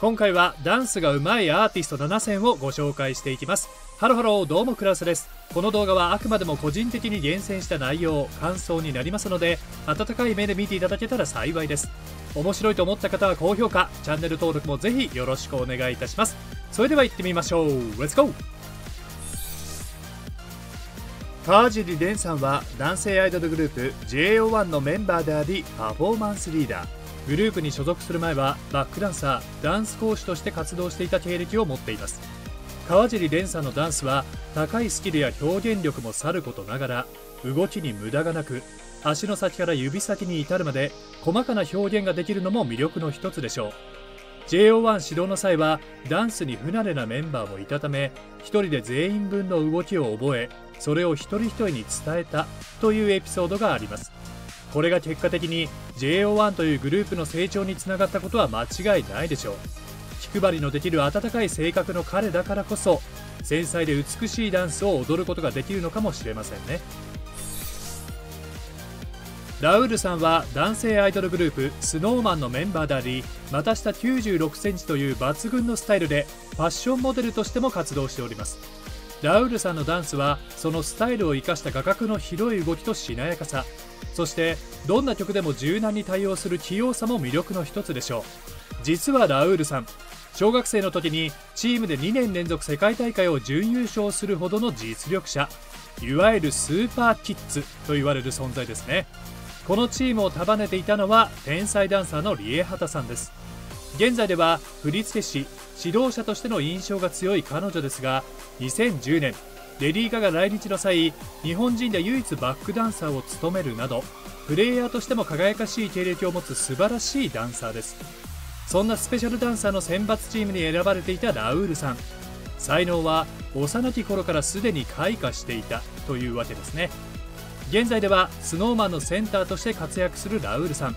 今回はダンスが上手いアーティスト7選をご紹介していきます。ハロハロどうもクラスです。この動画はあくまでも個人的に厳選した内容感想になりますので温かい目で見ていただけたら幸いです。面白いと思った方は高評価チャンネル登録もぜひよろしくお願いいたします。それでは行ってみましょう。レッツゴー川尻蓮さんは男性アイドルグループ JO1 のメンバーでありパフォーマンスリーダー。グループに所属する前はバックダンサーダンス講師として活動していた経歴を持っています。川尻蓮さんのダンスは高いスキルや表現力もさることながら動きに無駄がなく足の先から指先に至るまで細かな表現ができるのも魅力の一つでしょう。JO1 指導の際はダンスに不慣れなメンバーもいたため1人で全員分の動きを覚えそれを一人一人に伝えたというエピソードがあります。これが結果的に JO1 というグループの成長につながったことは間違いないでしょう。気配りのできる温かい性格の彼だからこそ繊細で美しいダンスを踊ることができるのかもしれませんね。ラウールさんは男性アイドルグループ SnowMan のメンバーであり股下9 6センチという抜群のスタイルでファッションモデルとしても活動しております。ラウールさんのダンスはそのスタイルを生かした画角の広い動きとしなやかさ。そしてどんな曲でも柔軟に対応する器用さも魅力の一つでしょう。実はラウールさん小学生の時にチームで2年連続世界大会を準優勝するほどの実力者いわゆるスーパーキッズと言われる存在ですね。このチームを束ねていたのは天才ダンサーのリエハタさんです。現在では振付師指導者としての印象が強い彼女ですが2010年レディー・ガが来日の際日本人で唯一バックダンサーを務めるなどプレイヤーとしても輝かしい経歴を持つ素晴らしいダンサーです。そんなスペシャルダンサーの選抜チームに選ばれていたラウールさん。才能は幼き頃からすでに開花していたというわけですね。現在では SnowMan のセンターとして活躍するラウールさん。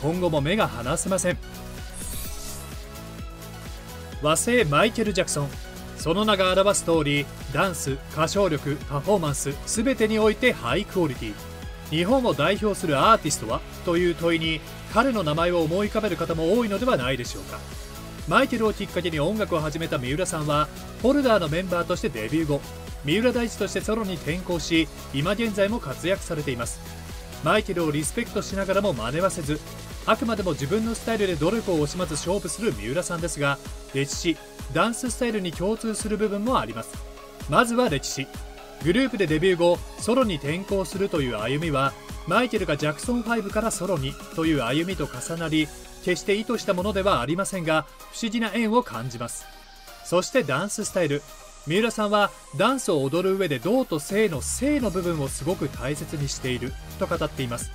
今後も目が離せません。和製マイケル・ジャクソン。その名が表す通りダンス歌唱力パフォーマンス全てにおいてハイクオリティ日本を代表するアーティストはという問いに彼の名前を思い浮かべる方も多いのではないでしょうか。マイケルをきっかけに音楽を始めた三浦さんはホルダーのメンバーとしてデビュー後三浦大知としてソロに転向し今現在も活躍されています。マイケルをリスペクトしながらも真似はせずあくまでも自分のスタイルで努力を惜しまず勝負する三浦さんですが歴史ダンススタイルに共通する部分もあります。まずは歴史。グループでデビュー後ソロに転向するという歩みはマイケルがジャクソン5からソロにという歩みと重なり決して意図したものではありませんが不思議な縁を感じます。そしてダンススタイル。三浦さんはダンスを踊る上で動と性の性の部分をすごく大切にしていると語っています。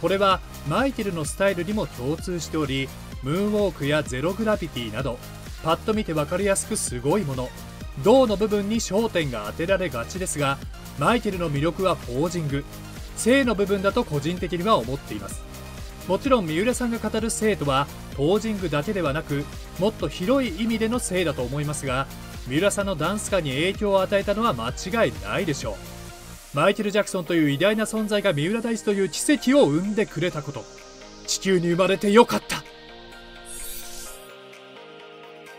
これはマイケルのスタイルにも共通しておりムーンウォークやゼログラビティなどパッと見て分かりやすくすごいもの。銅の部分に焦点が当てられがちですがマイケルの魅力はポージング。性の部分だと個人的には思っています。もちろん三浦さんが語る性とはポージングだけではなくもっと広い意味での性だと思いますが三浦さんのダンス界に影響を与えたのは間違いないでしょう。マイケル・ジャクソンという偉大な存在が三浦大知という奇跡を生んでくれたこと。地球に生まれてよかった。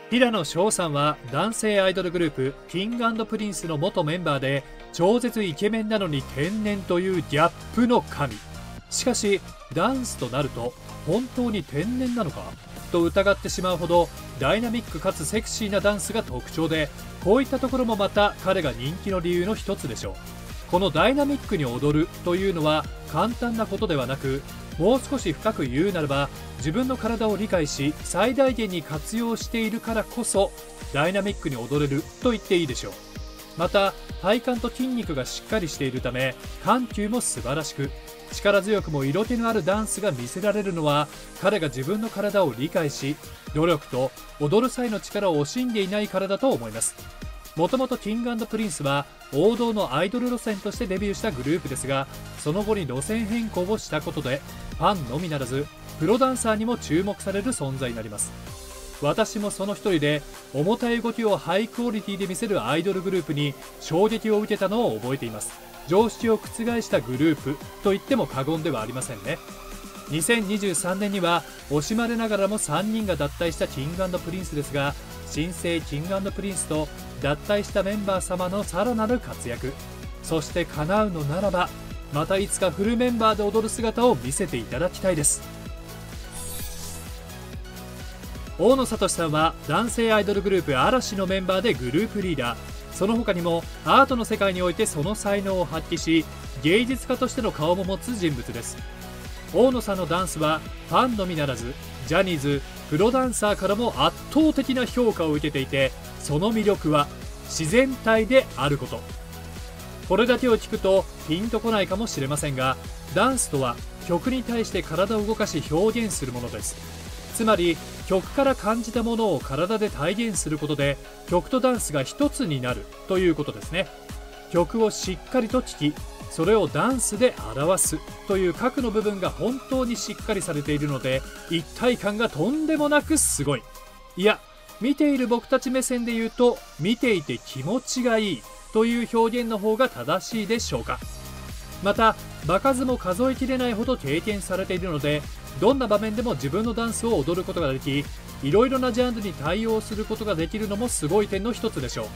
平野紫耀さんは男性アイドルグループ King & Prince の元メンバーで超絶イケメンなのに天然というギャップの神。しかしダンスとなると本当に天然なのか？と疑ってしまうほどダイナミックかつセクシーなダンスが特徴でこういったところもまた彼が人気の理由の一つでしょう。このダイナミックに踊るというのは簡単なことではなくもう少し深く言うならば自分の体を理解し最大限に活用しているからこそダイナミックに踊れると言っていいでしょう。また体幹と筋肉がしっかりしているため緩急も素晴らしく力強くも色気のあるダンスが見せられるのは彼が自分の体を理解し努力と踊る際の力を惜しんでいないからだと思います。もともと King&Prince は王道のアイドル路線としてデビューしたグループですがその後に路線変更をしたことでファンのみならずプロダンサーにも注目される存在になります。私もその一人で重たい動きをハイクオリティで見せるアイドルグループに衝撃を受けたのを覚えています。常識を覆したグループと言っても過言ではありませんね。2023年には惜しまれながらも3人が脱退した King&Prince ですが新生 King&Prince と脱退したメンバー様のさらなる活躍。そして叶うのならばまたいつかフルメンバーで踊る姿を見せていただきたいです。大野聡さんは男性アイドルグループ嵐のメンバーでグループリーダー。その他にもアートの世界においてその才能を発揮し芸術家としての顔も持つ人物です。大野さんのダンスはファンのみならずジャニーズプロダンサーからも圧倒的な評価を受けていてその魅力は自然体であること。これだけを聞くとピンとこないかもしれませんがダンスとは曲に対して体を動かし表現するものです。つまり曲から感じたものを体で体現することで曲とダンスが一つになるということですね。曲をしっかりと聴きそれをダンスで表すという核の部分が本当にしっかりされているので一体感がとんでもなくすごい。いや見ている僕たち目線で言うと見ていて気持ちがいいという表現の方が正しいでしょうか。また場数も数えきれないほど経験されているのでどんな場面でも自分のダンスを踊ることができいろいろなジャンルに対応することができるのもすごい点の一つでしょう。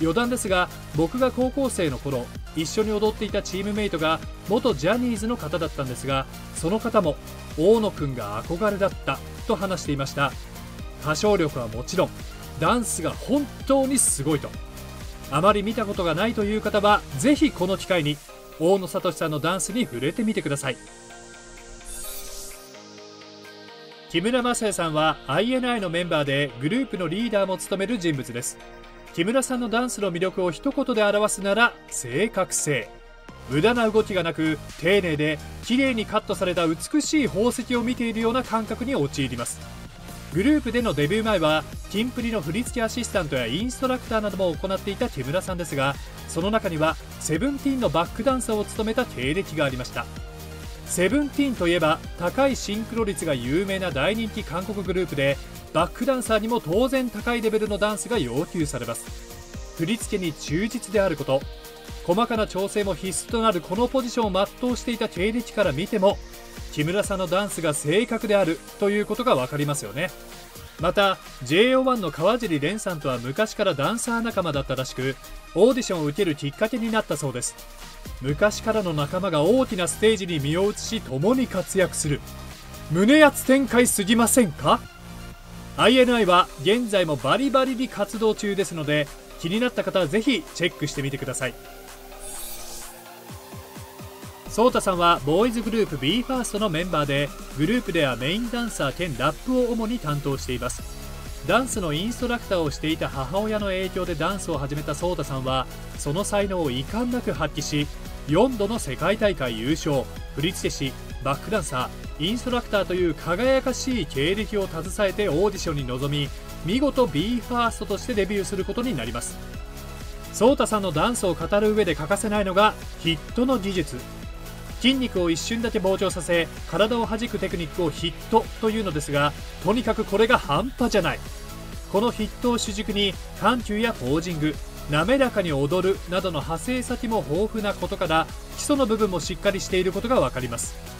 余談ですが僕が高校生の頃一緒に踊っていたチームメイトが元ジャニーズの方だったんですがその方も大野くんが憧れだったと話していました。歌唱力はもちろんダンスが本当にすごいと。あまり見たことがないという方はぜひこの機会に大野聡さんのダンスに触れてみてください。木村雅也さんは INI のメンバーでグループのリーダーも務める人物です。木村さんのダンスの魅力を一言で表すなら正確性。無駄な動きがなく丁寧で綺麗にカットされた美しい宝石を見ているような感覚に陥ります。グループでのデビュー前はキンプリの振付アシスタントやインストラクターなども行っていた木村さんですがその中にはセブンティーンのバックダンサーを務めた経歴がありました。セブンティーンといえば高いシンクロ率が有名な大人気韓国グループでバックダンサーにも当然高いレベルのダンスが要求されます。振り付けに忠実であること。細かな調整も必須となるこのポジションを全うしていた経歴から見ても木村さんのダンスが正確であるということが分かりますよね。また JO1 の川尻蓮さんとは昔からダンサー仲間だったらしくオーディションを受けるきっかけになったそうです。昔からの仲間が大きなステージに身を移し共に活躍する。胸圧展開すぎませんか？INI は現在もバリバリに活動中ですので気になった方はぜひチェックしてみてください。ソータさんはボーイズグループ BE:FIRST のメンバーでグループではメインダンサー兼ラップを主に担当しています。ダンスのインストラクターをしていた母親の影響でダンスを始めたソータさんはその才能を遺憾なく発揮し4度の世界大会優勝。振付師バックダンサーインストラクターという輝かしい経歴を携えてオーディションに臨み見事 BE:FIRST としてデビューすることになります。ソータさんのダンスを語る上で欠かせないのがヒットの技術。筋肉を一瞬だけ膨張させ体を弾くテクニックをヒットというのですがとにかくこれが半端じゃない。このヒットを主軸に緩急やポージング滑らかに踊るなどの派生先も豊富なことから基礎の部分もしっかりしていることが分かります。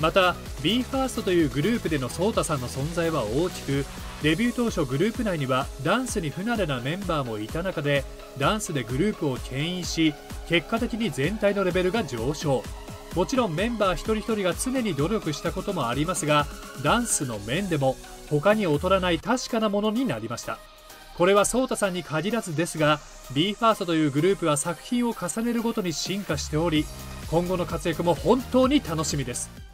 また BE:FIRST というグループでのソータさんの存在は大きくデビュー当初グループ内にはダンスに不慣れなメンバーもいた中でダンスでグループを牽引し結果的に全体のレベルが上昇。もちろんメンバー一人一人が常に努力したこともありますがダンスの面でも他に劣らない確かなものになりました。これはソータさんに限らずですが BE:FIRST というグループは作品を重ねるごとに進化しており今後の活躍も本当に楽しみです。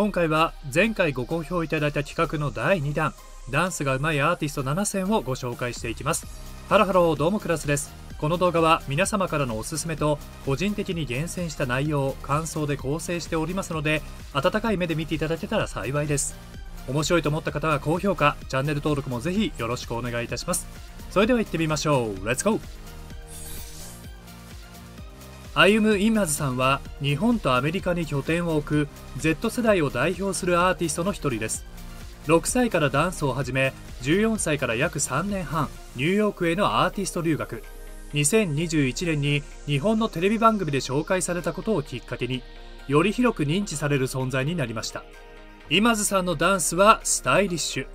今回は前回ご好評いただいた企画の第2弾ダンスが上手いアーティスト7選をご紹介していきます。ハロハローどうもクラスです。この動画は皆様からのおすすめと個人的に厳選した内容を感想で構成しておりますので温かい目で見ていただけたら幸いです。面白いと思った方は高評価チャンネル登録もぜひよろしくお願いいたします。それでは行ってみましょう。レッツゴー Ayumu Imazuさんは日本とアメリカに拠点を置く Z 世代を代表するアーティストの一人です。6歳からダンスを始め14歳から約3年半ニューヨークへのアーティスト留学。2021年に日本のテレビ番組で紹介されたことをきっかけにより広く認知される存在になりました。今津さんのダンスはスタイリッシュ。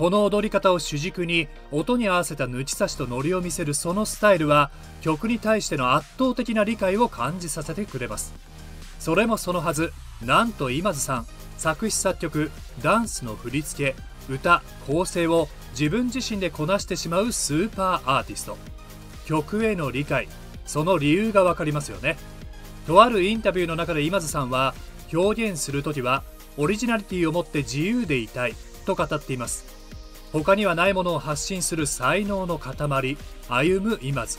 この踊り方を主軸に音に合わせた抜き差しとノリを見せるそのスタイルは曲に対しての圧倒的な理解を感じさせてくれます。それもそのはずなんと今津さん。作詞作曲ダンスの振り付け歌構成を自分自身でこなしてしまうスーパーアーティスト。曲への理解その理由が分かりますよね。とあるインタビューの中で今津さんは表現する時はオリジナリティを持って自由でいたいと語っています。他にはないものを発信する才能の塊歩む今津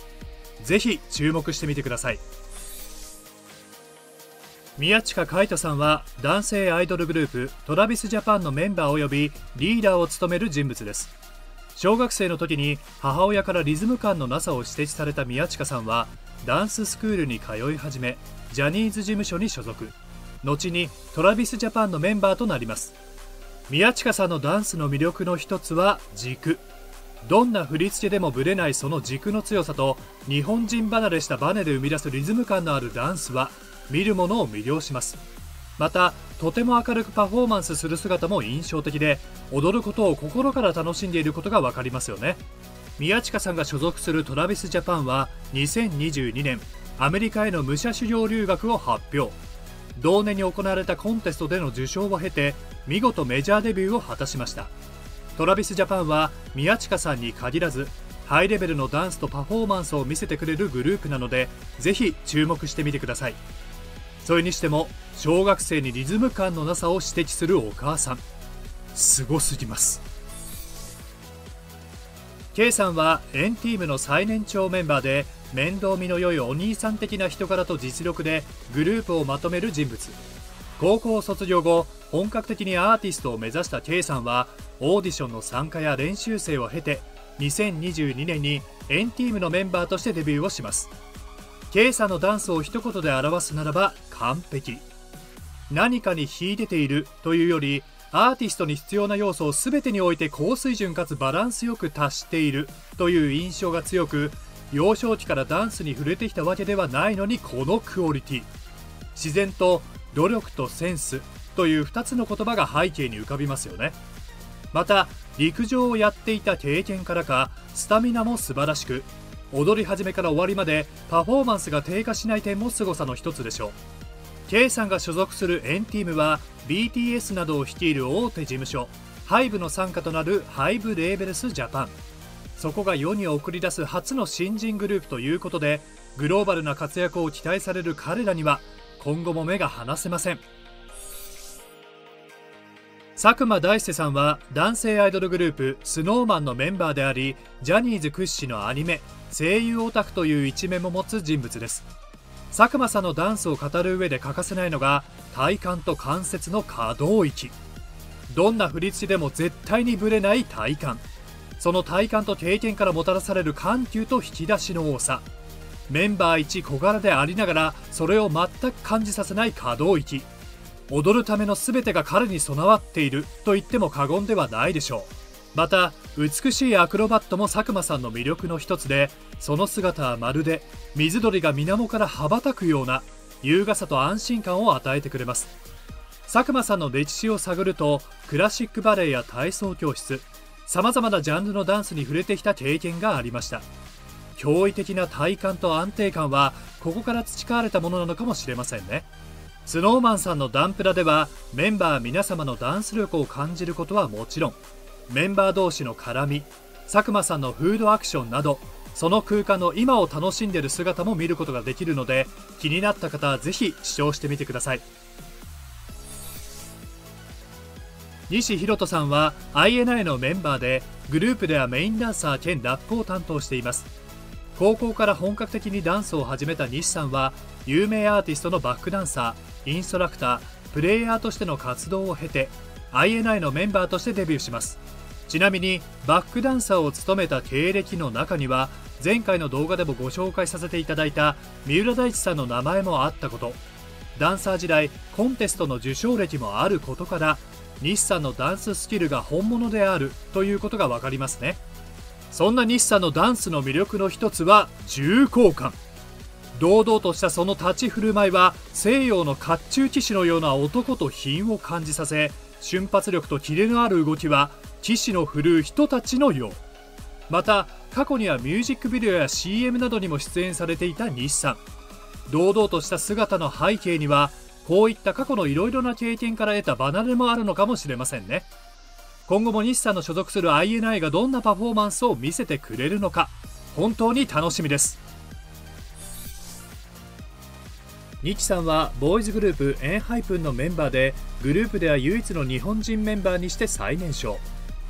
ぜひ注目してみてください。宮近海斗さんは男性アイドルグループ TravisJapan のメンバー及びリーダーを務める人物です。小学生の時に母親からリズム感のなさを指摘された宮近さんはダンススクールに通い始めジャニーズ事務所に所属。後に TravisJapan のメンバーとなります。宮近さんのダンスの魅力の一つは軸。どんな振り付けでもぶれないその軸の強さと日本人離れしたバネで生み出すリズム感のあるダンスは見る者を魅了します。またとても明るくパフォーマンスする姿も印象的で踊ることを心から楽しんでいることが分かりますよね。宮近さんが所属する TravisJapan は2022年アメリカへの武者修行留学を発表。同年に行われたコンテストでの受賞を経て見事メジャーデビューを果たしました。トラビスジャパンは宮近さんに限らずハイレベルのダンスとパフォーマンスを見せてくれるグループなのでぜひ注目してみてください。それにしても小学生にリズム感のなさを指摘するお母さん。すごすぎます。K さんはエンティームの最年長メンバーで面倒見の良いお兄さん的な人柄と実力でグループをまとめる人物。高校卒業後本格的にアーティストを目指した K さんはオーディションの参加や練習生を経て2022年にエンティームのメンバーとしてデビューをします。K さんのダンスを一言で表すならば完璧。何かに秀でているというよりアーティストに必要な要素を全てにおいて高水準かつバランスよく達しているという印象が強く幼少期からダンスに触れてきたわけではないのにこのクオリティ。自然と努力とセンスという2つの言葉が背景に浮かびますよね。また陸上をやっていた経験からかスタミナも素晴らしく踊り始めから終わりまでパフォーマンスが低下しない点も凄さの一つでしょう。K さんが所属するエンティームは BTS などを率いる大手事務所 HYBE の傘下となる HYBE レーベルスジャパン。そこが世に送り出す初の新人グループということでグローバルな活躍を期待される彼らには今後も目が離せません。佐久間大介さんは男性アイドルグループ SnowMan のメンバーでありジャニーズ屈指のアニメ声優オタクという一面も持つ人物です。佐久間さんのダンスを語る上で欠かせないのが体幹と関節の可動域。どんな振り付けでも絶対にぶれない体幹。その体感と経験からもたらされる緩急と引き出しの多さ。メンバー1小柄でありながらそれを全く感じさせない可動域。踊るための全てが彼に備わっていると言っても過言ではないでしょう。また美しいアクロバットも佐久間さんの魅力の一つでその姿はまるで水鳥が水面から羽ばたくような優雅さと安心感を与えてくれます。佐久間さんの歴史を探るとクラシックバレエや体操教室さまざまなジャンルのダンスに触れてきた経験がありました。驚異的な体感と安定感はここから培われたものなのかもしれませんね。snowman さんのダンプラではメンバー皆様のダンス力を感じることはもちろんメンバー同士の絡み佐久間さんのフードアクションなどその空間の今を楽しんでる姿も見ることができるので気になった方はぜひ視聴してみてください。西弘人さんは INI のメンバーでグループではメインダンサー兼ラップを担当しています。高校から本格的にダンスを始めた西さんは有名アーティストのバックダンサーインストラクタープレイヤーとしての活動を経て INI のメンバーとしてデビューします。ちなみにバックダンサーを務めた経歴の中には前回の動画でもご紹介させていただいた三浦大知さんの名前もあったこと。ダンサー時代コンテストの受賞歴もあることから日産のダンススキルが本物であるということが分かりますね。そんな日産のダンスの魅力の一つは重厚感。堂々としたその立ち振る舞いは西洋の甲冑騎士のような男と品を感じさせ瞬発力とキレのある動きは騎士の振るう人たちのよう。また過去にはミュージックビデオや CM などにも出演されていた西さん堂々とした姿の背景にはこういった過去のいろいろな経験から得た離れもあるのかもしれませんね。今後も西さんの所属する INI がどんなパフォーマンスを見せてくれるのか本当に楽しみです。日さんはボーイズグループエンハイプンのメンバーでグループでは唯一の日本人メンバーにして最年少。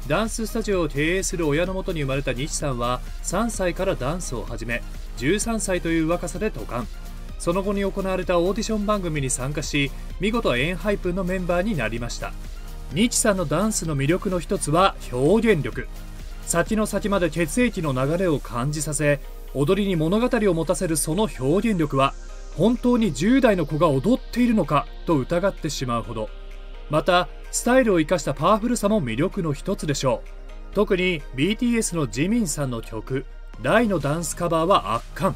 ダンススタジオを経営する親のもとに生まれた日さんは3歳からダンスを始め13歳という若さで渡韓その後に行われたオーディション番組に参加し見事エンハイプンのメンバーになりました。日さんのダンスの魅力の一つは表現力。先の先まで血液の流れを感じさせ踊りに物語を持たせるその表現力は本当に10代の子が踊っているのかと疑ってしまうほど。またスタイルを生かしたパワフルさも魅力の一つでしょう。特に BTS のジミンさんの曲「ライのダンスカバーは圧巻。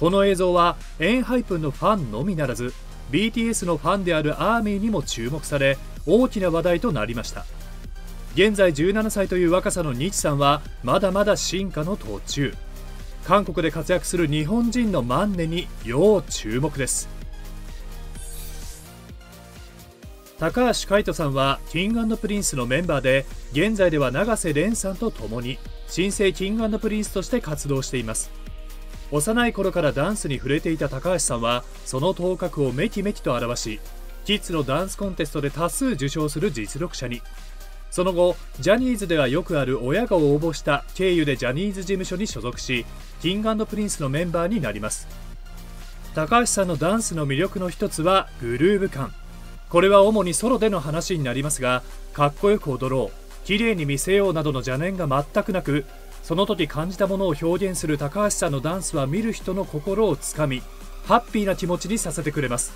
この映像はエンハイプンのファンのみならず BTS のファンであるアーミーにも注目され大きな話題となりました。現在17歳という若さの日さんはまだまだ進化の途中。韓国で活躍する日本人のマンネに要注目です。高橋海人さんは King&Prince のメンバーで現在では永瀬廉さんと共に新生 King&Prince として活動しています。幼い頃からダンスに触れていた高橋さんはその頭角をめきめきと表しキッズのダンスコンテストで多数受賞する実力者に。その後ジャニーズではよくある親が応募した経由でジャニーズ事務所に所属し King&Prince のメンバーになります。高橋さんのダンスの魅力の一つはグルーヴ感。これは主にソロでの話になりますがかっこよく踊ろう綺麗に見せようなどの邪念が全くなくその時感じたものを表現する高橋さんのダンスは見る人の心をつかみハッピーな気持ちにさせてくれます。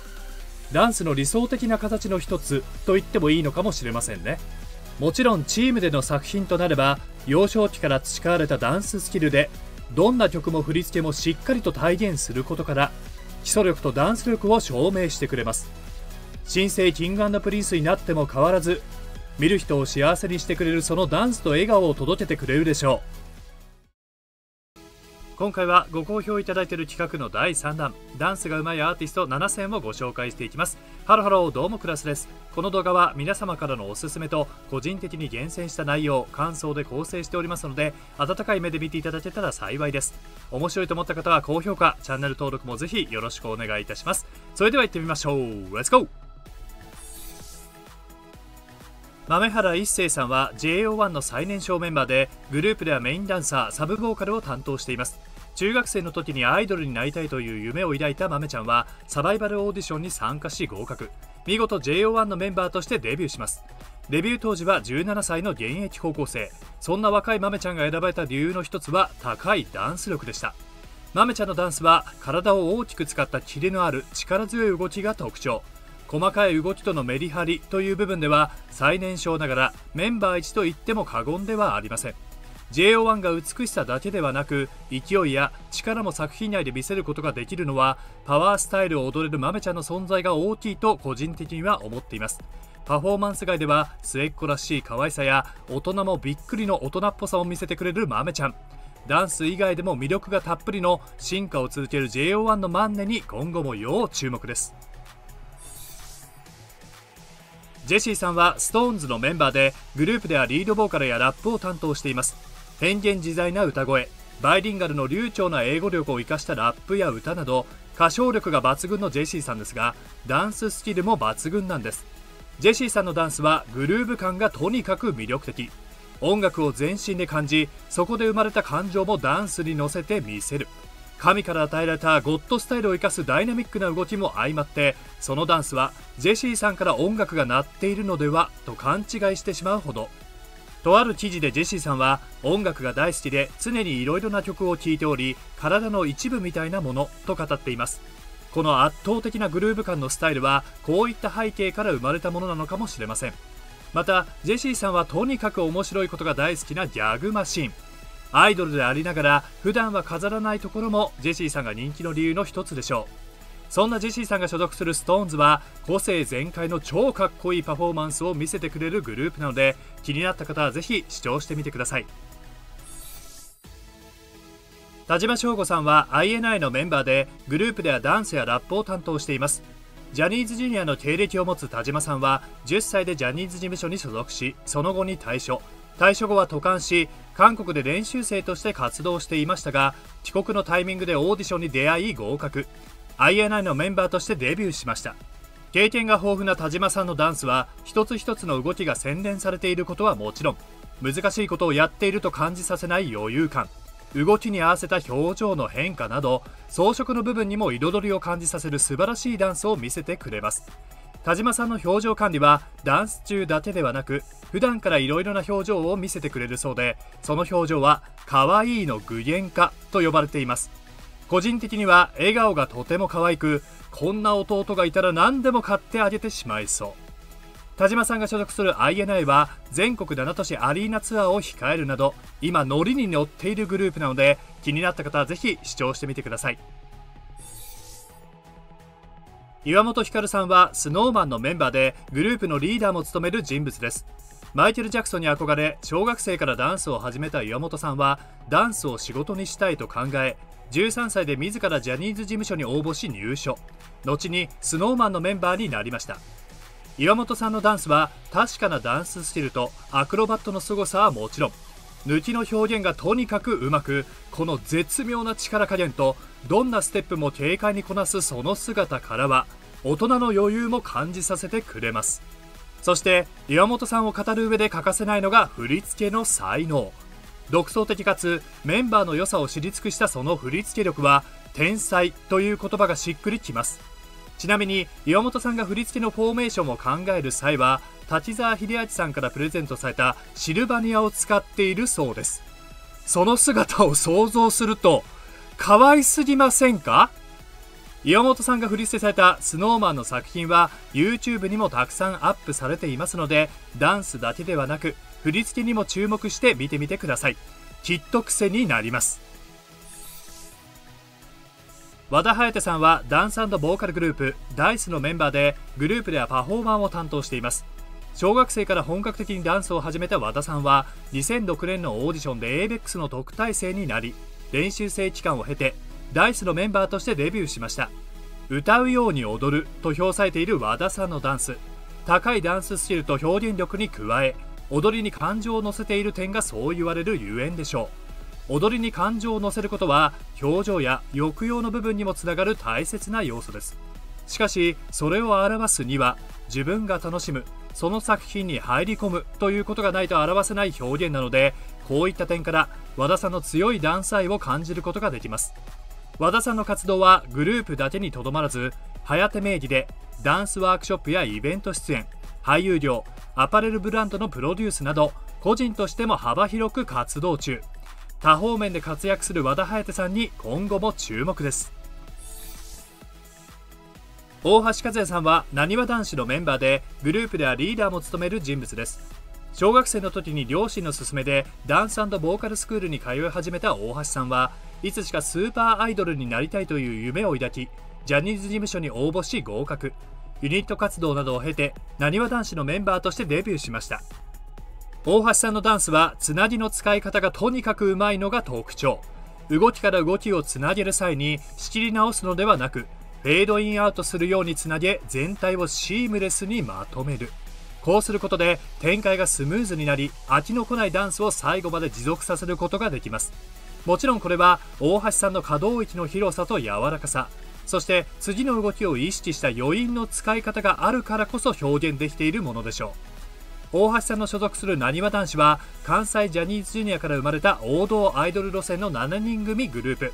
ダンスの理想的な形の一つと言ってもいいのかもしれませんね。もちろんチームでの作品となれば幼少期から培われたダンススキルでどんな曲も振り付けもしっかりと体現することから基礎力とダンス力を証明してくれます。新生キングプリンスになっても変わらず見る人を幸せにしてくれるそのダンスと笑顔を届けてくれるでしょう。今回はご好評いただいている企画の第3弾ダンスが上手いアーティスト7選をご紹介していきます。ハロハローどうもクラスです。この動画は皆様からのおすすめと個人的に厳選した内容感想で構成しておりますので温かい目で見ていただけたら幸いです。面白いと思った方は高評価チャンネル登録もぜひよろしくお願いいたします。それでは行ってみましょう。レッツゴー豆原一成さんは JO1 の最年少メンバーでグループではメインダンサーサブボーカルを担当しています。中学生の時にアイドルになりたいという夢を抱いた豆ちゃんはサバイバルオーディションに参加し合格。見事 JO1 のメンバーとしてデビューします。デビュー当時は17歳の現役高校生。そんな若い豆ちゃんが選ばれた理由の一つは高いダンス力でした。豆ちゃんのダンスは体を大きく使ったキレのある力強い動きが特徴。細かい動きとのメリハリという部分では最年少ながらメンバー1と言っても過言ではありません。JO1 が美しさだけではなく勢いや力も作品内で見せることができるのはパワースタイルを踊れる豆ちゃんの存在が大きいと個人的には思っています。パフォーマンス外では末っ子らしい可愛さや大人もびっくりの大人っぽさを見せてくれる豆ちゃん。ダンス以外でも魅力がたっぷりの進化を続ける JO1 のマンネに今後も要注目です。ジェシーさんは SixTONES のメンバーでグループではリードボーカルやラップを担当しています。変幻自在な歌声バイリンガルの流暢な英語力を生かしたラップや歌など歌唱力が抜群のジェシーさんですがダンススキルも抜群なんです。ジェシーさんのダンスはグルーヴ感がとにかく魅力的。音楽を全身で感じそこで生まれた感情もダンスに乗せて見せる。神から与えられたゴッドスタイルを生かすダイナミックな動きも相まってそのダンスはジェシーさんから音楽が鳴っているのではと勘違いしてしまうほど。とある記事でジェシーさんは音楽が大好きで常にいろいろな曲を聴いており体の一部みたいなものと語っています。この圧倒的なグルーヴ感のスタイルはこういった背景から生まれたものなのかもしれません。またジェシーさんはとにかく面白いことが大好きなギャグマシン。アイドルでありながら普段は飾らないところもジェシーさんが人気の理由の一つでしょう。そんなジェシーさんが所属する SixTONES は個性全開の超かっこいいパフォーマンスを見せてくれるグループなので気になった方はぜひ視聴してみてください。田島翔吾さんは INI のメンバーでグループではダンスやラップを担当しています。ジャニーズジュニアの経歴を持つ田島さんは10歳でジャニーズ事務所に所属しその後に退所。退所後は渡韓し韓国で練習生として活動していましたが帰国のタイミングでオーディションに出会い合格。INI のメンバーとしてデビューしました。経験が豊富な田島さんのダンスは一つ一つの動きが洗練されていることはもちろん難しいことをやっていると感じさせない余裕感動きに合わせた表情の変化など装飾の部分にも彩りを感じさせる素晴らしいダンスを見せてくれます。田島さんの表情管理はダンス中だけではなく普段からいろいろな表情を見せてくれるそうでその表情は可愛いの具現化と呼ばれています。個人的には笑顔がとても可愛くこんな弟がいたら何でも買ってあげてしまいそう。田島さんが所属する INI は全国7都市アリーナツアーを控えるなど今ノリに乗っているグループなので気になった方はぜひ視聴してみてください。岩本照さんは SnowMan のメンバーでグループのリーダーも務める人物です。マイケル・ジャクソンに憧れ小学生からダンスを始めた岩本さんはダンスを仕事にしたいと考え13歳で自らジャニーズ事務所に応募し入所。後に SnowMan のメンバーになりました。岩本さんのダンスは確かなダンススキルとアクロバットの凄さはもちろん抜きの表現がとにかくうまくこの絶妙な力加減とどんなステップも軽快にこなすその姿からは大人の余裕も感じさせてくれます。そして岩本さんを語る上で欠かせないのが振り付けの才能。独創的かつメンバーの良さを知り尽くしたその振り付け力は天才という言葉がしっくりきます。ちなみに岩本さんが振り付けのフォーメーションを考える際は滝沢秀明さんからプレゼントされたシルバニアを使っているそうです。その姿を想像すると可愛すぎませんか？岩本さんが振り捨てされた SnowMan の作品は YouTube にもたくさんアップされていますのでダンスだけではなく振り付けにも注目して見てみてください。きっと癖になります。和田颯さんはダンスボーカルグループ DICE のメンバーでグループではパフォーマーを担当しています。小学生から本格的にダンスを始めた和田さんは2006年のオーディションで ABEX の特待生になり練習生期間を経て DICE のメンバーとしてデビューしました。歌うように踊ると評されている和田さんのダンス高いダンススキルと表現力に加え踊りに感情を乗せている点がそう言われるゆえんでしょう。踊りに感情を乗せることは表情や抑揚の部分にもつながる大切な要素です。しかしそれを表すには自分が楽しむその作品に入り込むということがないと表せない表現なのでこういった点から和田さんの強いダンス愛を感じることができます。和田さんの活動はグループだけにとどまらず颯名義でダンスワークショップやイベント出演俳優業アパレルブランドのプロデュースなど個人としても幅広く活動中。多方面で活躍する和田颯さんに今後も注目です。大橋和也さんはなにわ男子のメンバーでグループではリーダーも務める人物です。小学生の時に両親の勧めでダンスボーカルスクールに通い始めた大橋さんはいつしかスーパーアイドルになりたいという夢を抱きジャニーズ事務所に応募し合格。ユニット活動などを経てなにわ男子のメンバーとしてデビューしました。大橋さんのダンスはつなぎの使い方がとにかくうまいのが特徴。動きから動きをつなげる際に仕切り直すのではなくフェードインアウトするようにつなげ全体をシームレスにまとめる。こうすることで展開がスムーズになり飽きのこないダンスを最後まで持続させることができます。もちろんこれは大橋さんの可動域の広さと柔らかさ。そして次の動きを意識した余韻の使い方があるからこそ表現できているものでしょう。大橋さんの所属するなにわ男子は関西ジャニーズジュニアから生まれた王道アイドル路線の7人組グループ。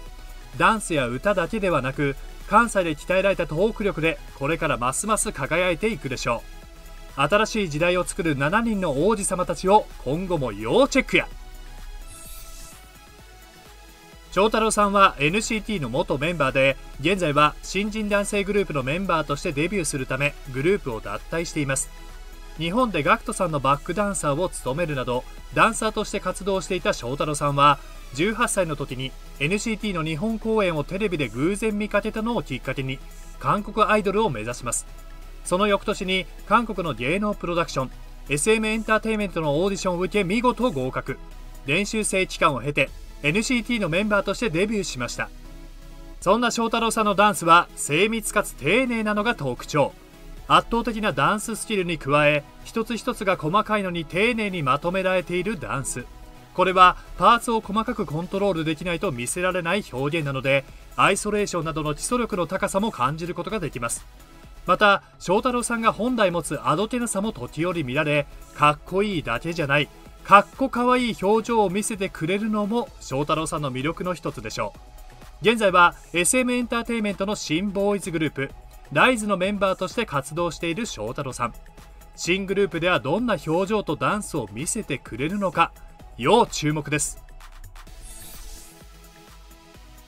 ダンスや歌だけではなく関西で鍛えられたトーク力でこれからますます輝いていくでしょう。新しい時代を作る7人の王子様たちを今後も要チェックや。長太郎さんは NCT の元メンバーで現在は新人男性グループのメンバーとしてデビューするためグループを脱退しています。日本で GACKT さんのバックダンサーを務めるなどダンサーとして活動していた翔太郎さんは18歳の時に NCT の日本公演をテレビで偶然見かけたのをきっかけに韓国アイドルを目指します。その翌年に韓国の芸能プロダクション SM エンターテインメントのオーディションを受け見事合格。練習生期間を経て NCT のメンバーとしてデビューしました。そんな翔太郎さんのダンスは精密かつ丁寧なのが特徴。圧倒的なダンススキルに加え一つ一つが細かいのに丁寧にまとめられているダンス。これはパーツを細かくコントロールできないと見せられない表現なのでアイソレーションなどの基礎力の高さも感じることができます。また翔太郎さんが本来持つあどけなさも時折見られかっこいいだけじゃないかっこかわいい表情を見せてくれるのも翔太郎さんの魅力の一つでしょう。現在は SM エンターテインメントの新ボーイズグループ。ライズのメンバーとして活動している翔太郎さん。新グループではどんな表情とダンスを見せてくれるのか要注目です。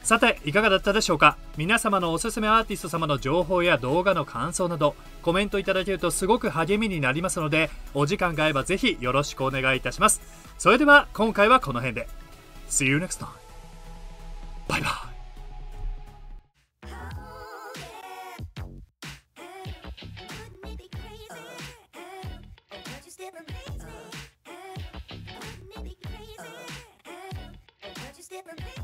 さていかがだったでしょうか？皆様のおすすめアーティスト様の情報や動画の感想などコメントいただけるとすごく励みになりますのでお時間が合えばぜひよろしくお願いいたします。それでは今回はこの辺で。See you next time. バイバイ baby.